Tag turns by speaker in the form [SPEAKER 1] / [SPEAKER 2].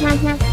[SPEAKER 1] 哈哈。